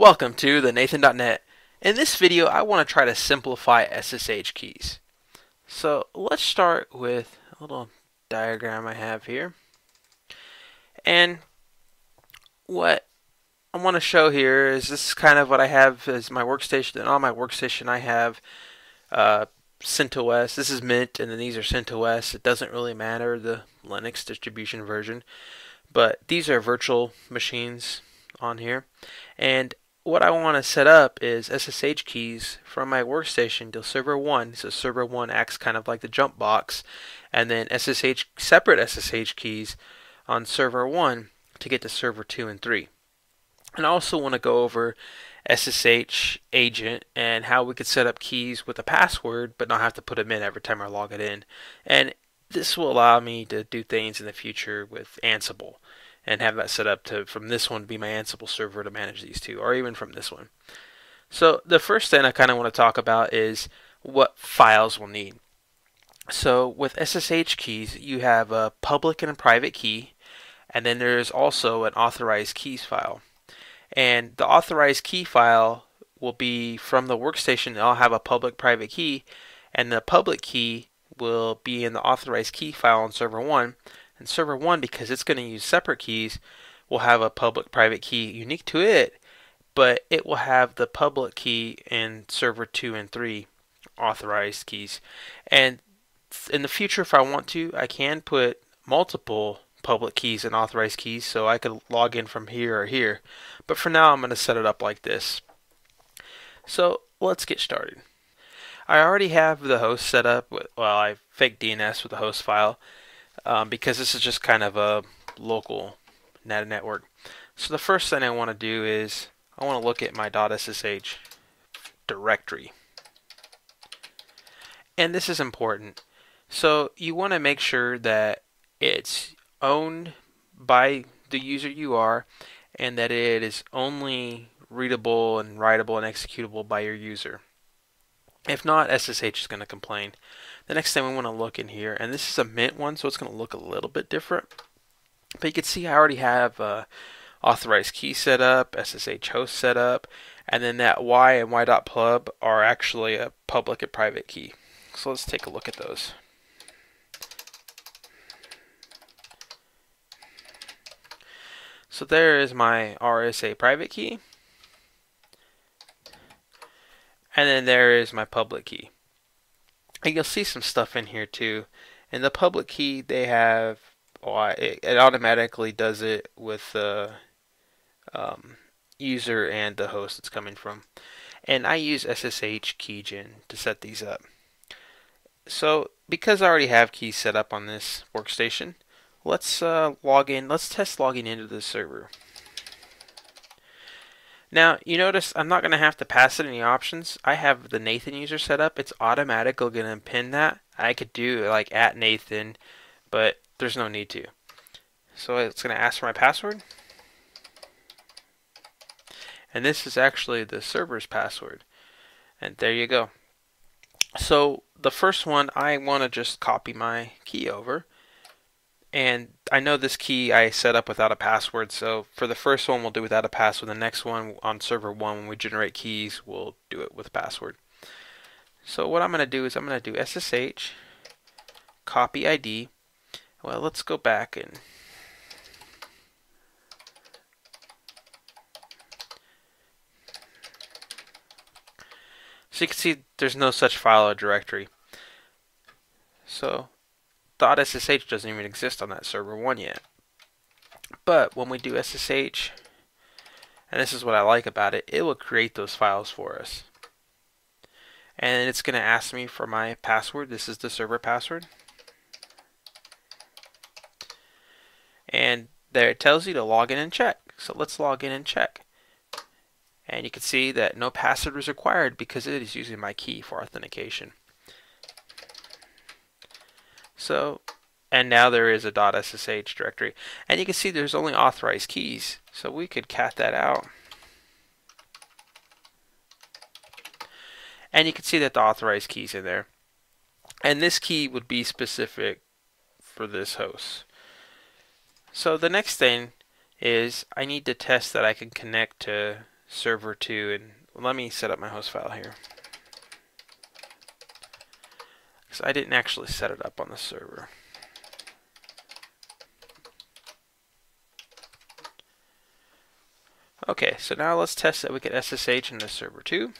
Welcome to the Nathan.net. In this video, I want to try to simplify SSH keys. So let's start with a little diagram I have here. And what I want to show here is this is kind of what I have as my workstation. And on my workstation, I have uh, CentOS. This is Mint, and then these are CentOS. It doesn't really matter the Linux distribution version, but these are virtual machines on here. And what I want to set up is SSH keys from my workstation to server 1. So server 1 acts kind of like the jump box. And then SSH separate SSH keys on server 1 to get to server 2 and 3. And I also want to go over SSH agent and how we could set up keys with a password but not have to put them in every time I log it in. And this will allow me to do things in the future with Ansible and have that set up to from this one be my Ansible server to manage these two, or even from this one. So the first thing I kind of want to talk about is what files we'll need. So with SSH keys, you have a public and a private key, and then there's also an authorized keys file. And the authorized key file will be from the workstation. I'll have a public private key, and the public key will be in the authorized key file on server 1, and server 1, because it's going to use separate keys, will have a public private key unique to it, but it will have the public key in server 2 and 3 authorized keys. And in the future, if I want to, I can put multiple public keys and authorized keys so I could log in from here or here. But for now, I'm going to set it up like this. So let's get started. I already have the host set up. With, well, I fake DNS with the host file um, because this is just kind of a local net network. So the first thing I want to do is I want to look at my .ssh directory. And this is important. So you want to make sure that it's owned by the user you are and that it is only readable and writable and executable by your user. If not, SSH is going to complain. The next thing we want to look in here, and this is a Mint one, so it's going to look a little bit different. But you can see I already have uh, authorized key set up, SSH host set up, and then that Y and Y.pub are actually a public and private key. So let's take a look at those. So there is my RSA private key. And then there is my public key. And you'll see some stuff in here too. In the public key, they have, oh, it, it automatically does it with the um, user and the host it's coming from. And I use SSH Keygen to set these up. So because I already have keys set up on this workstation, let's uh, log in. Let's test logging into the server. Now, you notice I'm not going to have to pass it any options. I have the Nathan user set up. It's automatic. I'm going to pin that. I could do like at Nathan, but there's no need to. So it's going to ask for my password. And this is actually the server's password. And there you go. So the first one, I want to just copy my key over and I know this key I set up without a password so for the first one we'll do without a password. The next one on server 1 when we generate keys we'll do it with a password. So what I'm going to do is I'm going to do SSH copy ID well let's go back and so you can see there's no such file or directory. So .ssh doesn't even exist on that server 1 yet. But when we do SSH, and this is what I like about it, it will create those files for us. And it's going to ask me for my password. This is the server password. And there it tells you to log in and check. So let's log in and check. And you can see that no password is required because it is using my key for authentication. So, and now there is a .ssh directory. And you can see there's only authorized keys. So we could cat that out. And you can see that the authorized keys in there. And this key would be specific for this host. So the next thing is I need to test that I can connect to server 2 and let me set up my host file here. So I didn't actually set it up on the server. Okay, so now let's test that we can SSH into the server 2.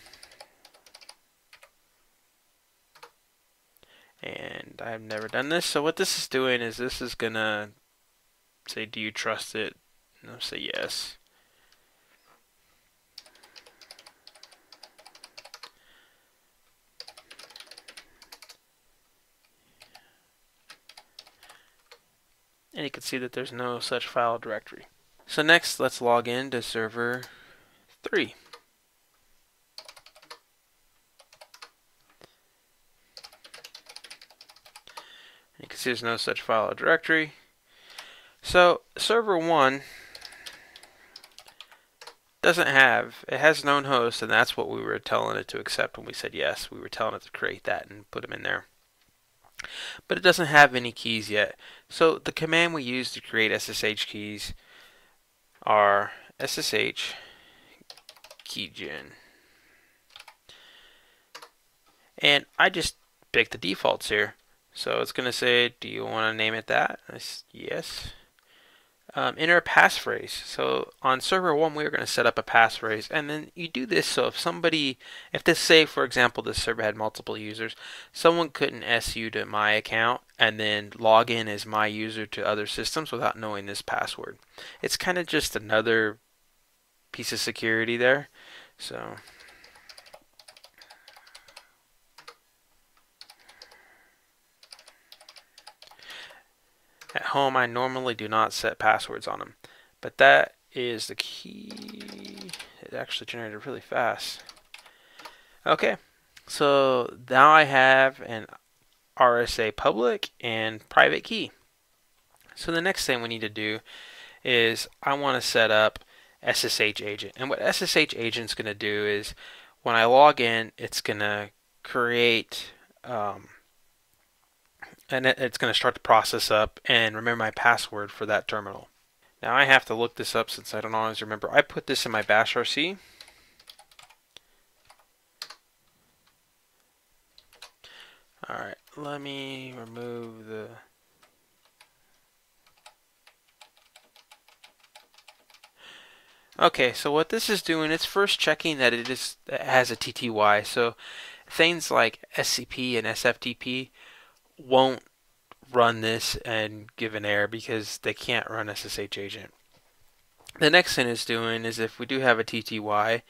And I've never done this, so what this is doing is this is gonna say, do you trust it? And I'll say yes. And you can see that there's no such file directory. So next, let's log in to server 3. You can see there's no such file or directory. So server 1 doesn't have, it has known host and that's what we were telling it to accept when we said yes. We were telling it to create that and put them in there. But it doesn't have any keys yet. So the command we use to create SSH keys are SSH keygen. And I just picked the defaults here. So it's going to say, do you want to name it that? yes. Um, enter a passphrase. So on server one, we are going to set up a passphrase, and then you do this so if somebody, if this say for example this server had multiple users, someone couldn't SU to my account and then log in as my user to other systems without knowing this password. It's kind of just another piece of security there. So. At home, I normally do not set passwords on them, but that is the key. It actually generated really fast. Okay, so now I have an RSA public and private key. So the next thing we need to do is I want to set up SSH agent. And what SSH agent is going to do is when I log in, it's going to create um, and it's going to start the process up and remember my password for that terminal. Now I have to look this up since I don't always remember. I put this in my bash RC. Alright, let me remove the Okay, so what this is doing, it's first checking that it is it has a TTY. So things like SCP and SFTP won't run this and give an error because they can't run SSH agent. The next thing it's doing is if we do have a TTY,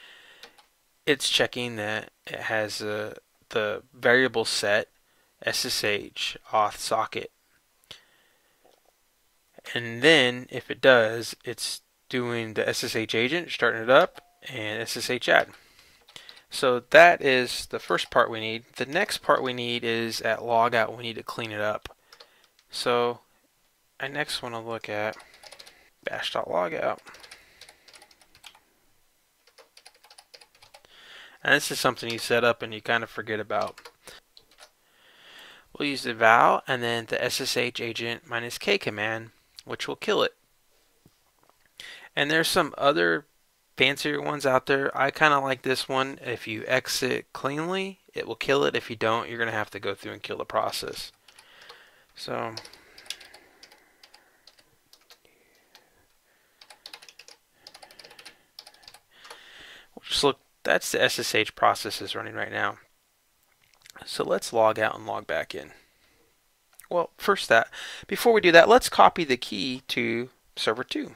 it's checking that it has a, the variable set SSH auth socket. And then if it does, it's doing the SSH agent, starting it up, and SSH add. So that is the first part we need. The next part we need is at logout, we need to clean it up. So I next want to look at bash.logout. And this is something you set up and you kind of forget about. We'll use the eval and then the ssh agent minus k command, which will kill it. And there's some other fancier ones out there. I kind of like this one. If you exit cleanly, it will kill it. If you don't, you're going to have to go through and kill the process. So just look, that's the SSH process is running right now. So let's log out and log back in. Well, first that, before we do that, let's copy the key to server 2.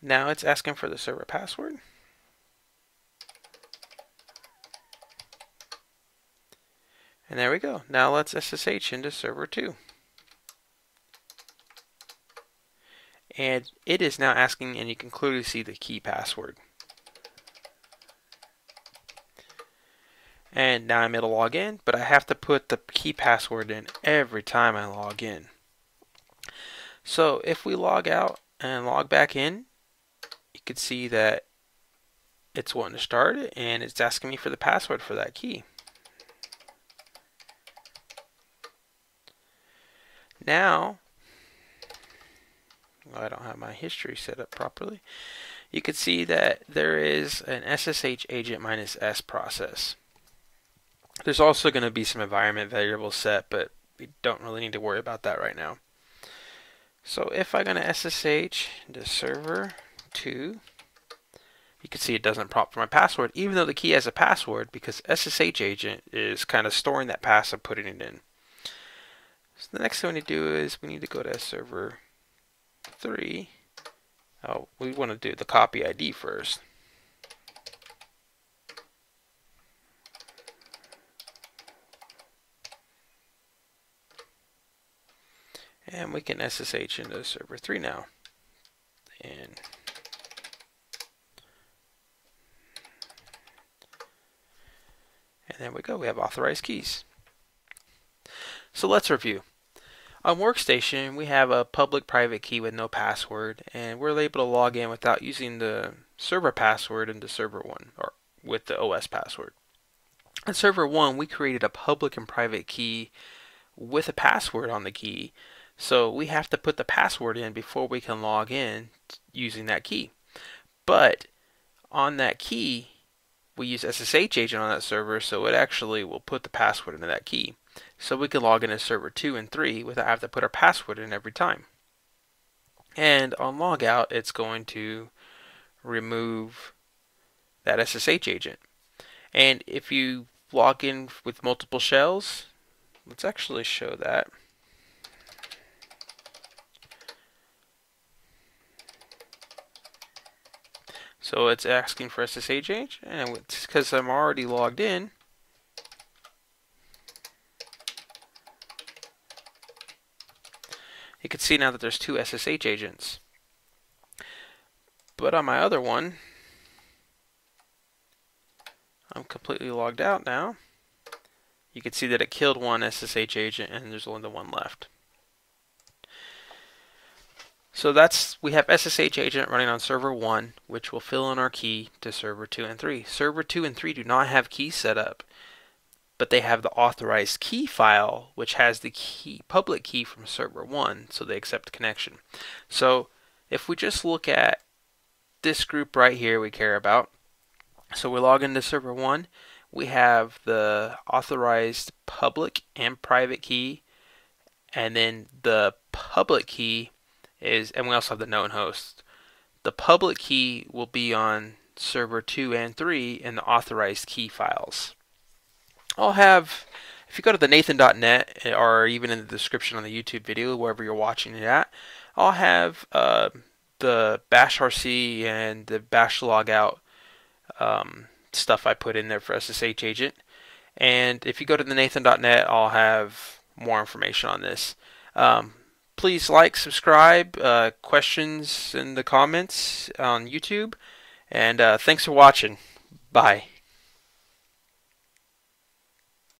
Now it's asking for the server password. And there we go. Now let's SSH into server 2. And it is now asking, and you can clearly see the key password. And now I'm able to log in, but I have to put the key password in every time I log in. So if we log out and log back in, can see that it's wanting to start and it's asking me for the password for that key. Now, I don't have my history set up properly. You can see that there is an SSH agent minus S process. There's also going to be some environment variables set, but we don't really need to worry about that right now. So if I'm going to SSH the server 2, you can see it doesn't prompt for my password, even though the key has a password, because SSH agent is kind of storing that pass and putting it in. So the next thing we need to do is we need to go to server 3. Oh, we want to do the copy ID first. And we can SSH into server 3 now. And and there we go. We have authorized keys. So let's review. On Workstation, we have a public private key with no password, and we're able to log in without using the server password into server 1, or with the OS password. On server 1, we created a public and private key with a password on the key, so we have to put the password in before we can log in using that key. But on that key, we use SSH agent on that server, so it actually will put the password into that key. So we can log in as server 2 and 3 without having to put our password in every time. And on logout, it's going to remove that SSH agent. And if you log in with multiple shells, let's actually show that. So it's asking for SSH and because I'm already logged in, you can see now that there's two SSH agents. But on my other one, I'm completely logged out now. You can see that it killed one SSH agent and there's only the one left. So that's we have SSH agent running on server 1, which will fill in our key to server 2 and 3. Server 2 and 3 do not have keys set up, but they have the authorized key file, which has the key public key from server 1, so they accept connection. So if we just look at this group right here we care about, so we log into server 1, we have the authorized public and private key, and then the public key is, and we also have the known host. The public key will be on server 2 and 3 in the authorized key files. I'll have, if you go to the nathan.net or even in the description on the YouTube video, wherever you're watching it at, I'll have uh, the bash RC and the bash logout um, stuff I put in there for SSH agent. And if you go to the nathan.net, I'll have more information on this. Um, please like, subscribe, uh, questions in the comments on YouTube. And uh, thanks for watching. Bye.